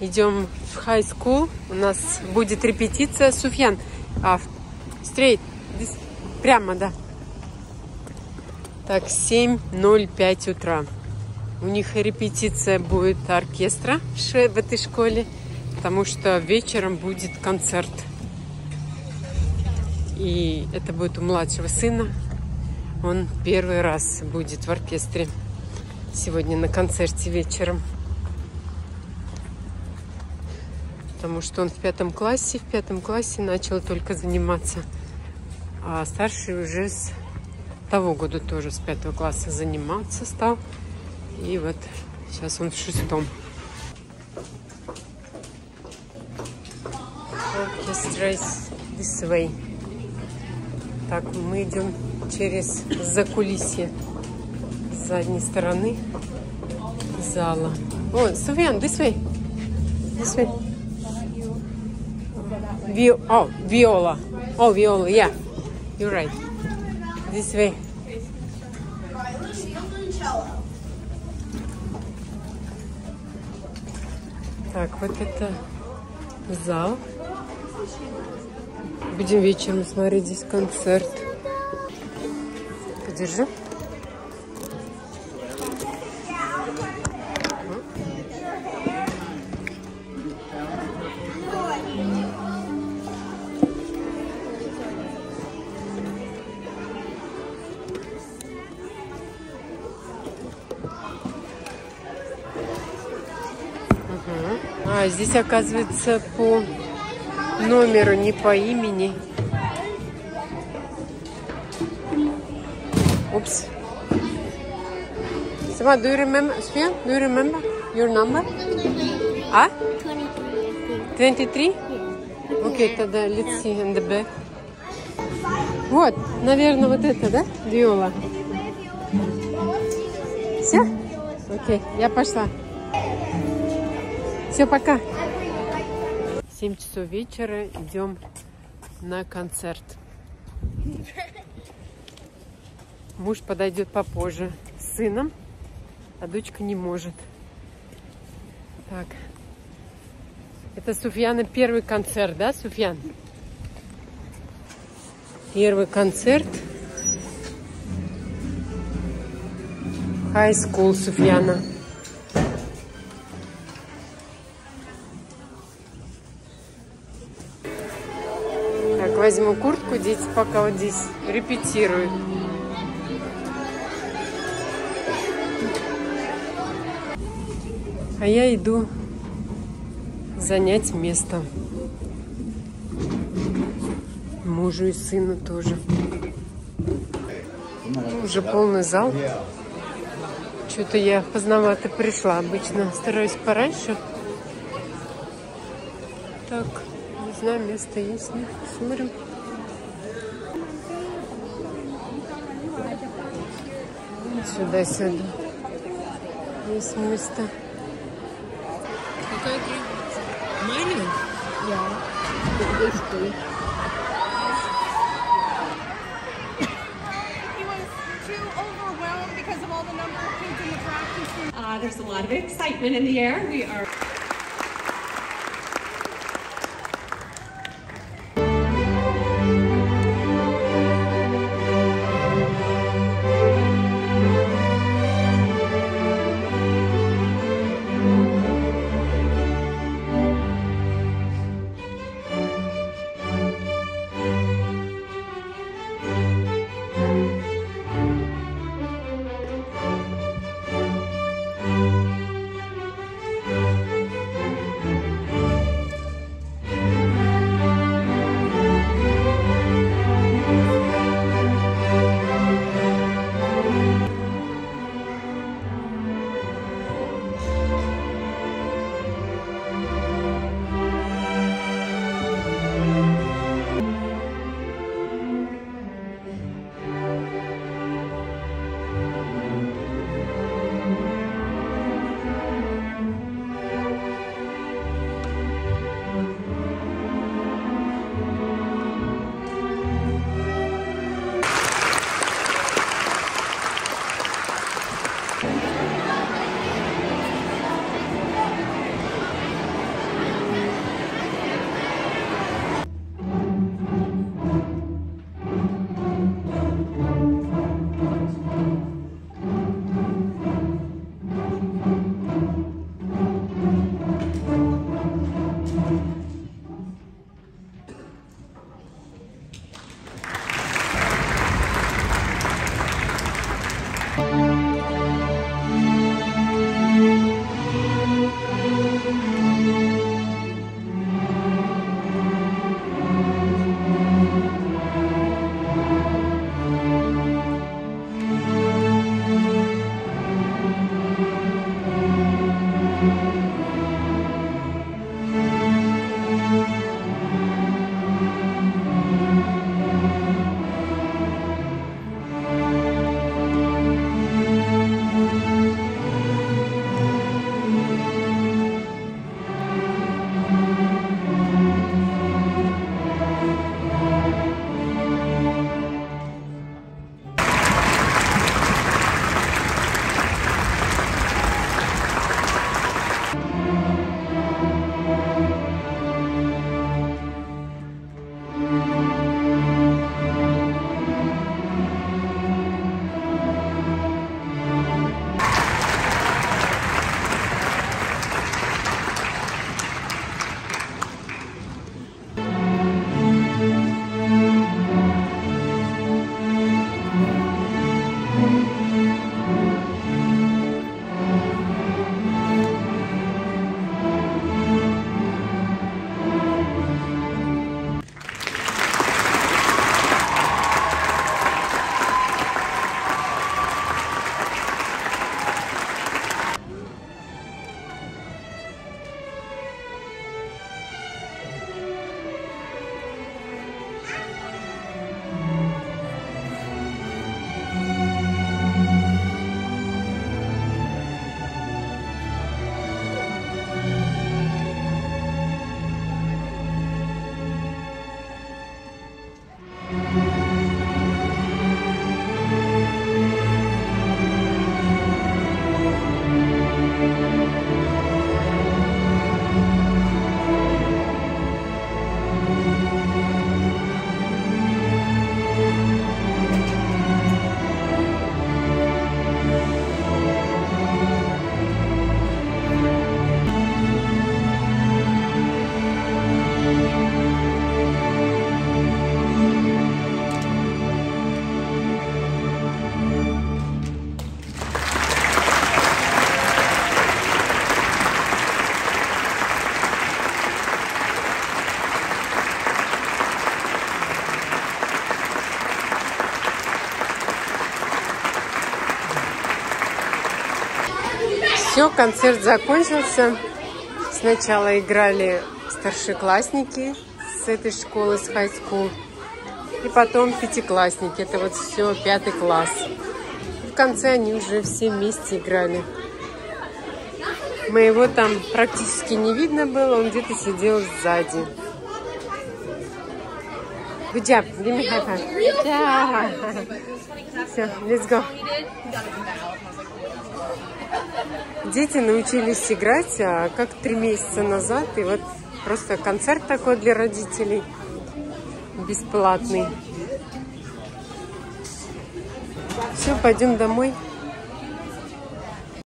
идем в high school. У нас будет репетиция. Суфьян, а, this, прямо, да. Так, 7.05 утра. У них репетиция будет оркестра в этой школе, потому что вечером будет концерт. И это будет у младшего сына. Он первый раз будет в оркестре сегодня на концерте вечером. Потому что он в пятом классе, в пятом классе начал только заниматься. А старший уже с того года тоже с пятого класса заниматься стал. И вот сейчас он в шестом. Orchestra this way. Так, мы идем через закулисье с задней стороны зала. О, Суфьян, this way. This way. Vi oh, viola. Oh, viola, yeah. You're right. This way. Так, вот это зал. Будем вечером смотреть здесь концерт. Подержи. А, здесь, оказывается, по номеру, не по имени. Oops. Sima, do you remember, Sofia, do you remember your number? А? 23? Окей, тогда let's see in the back. Вот, наверное, вот это, да, Виола? Все? Окей, я пошла. Все, пока. 7 часов вечера идем на концерт. Муж подойдет попозже с сыном, а дочка не может. Так. Это Суфьяна первый концерт, да, Суфьян? Первый концерт. High School Суфьяна. Так, возьму куртку, дети пока вот здесь репетируют. А я иду занять место. Мужу и сыну тоже. Уже полный зал. Что-то я поздновато пришла. Обычно стараюсь пораньше. Так, знаю, место есть. Нет? Смотрим. Сюда-сюда. Есть место. Какая Майнинг? Yeah, basically. He was too overwhelmed because of all the number of kids in the practice room. Uh, there's a lot of excitement in the air. We are. Все, концерт закончился. Сначала играли старшеклассники с этой школы, с high school. И потом пятиклассники. Это вот все пятый класс. В конце они уже все вместе играли. Моего там практически не видно было, он где-то сидел сзади. Good job. Give me high five. Yeah. Все, let's go. Дети научились играть, а как три месяца назад, и вот просто концерт такой для родителей, бесплатный. Все, пойдем домой.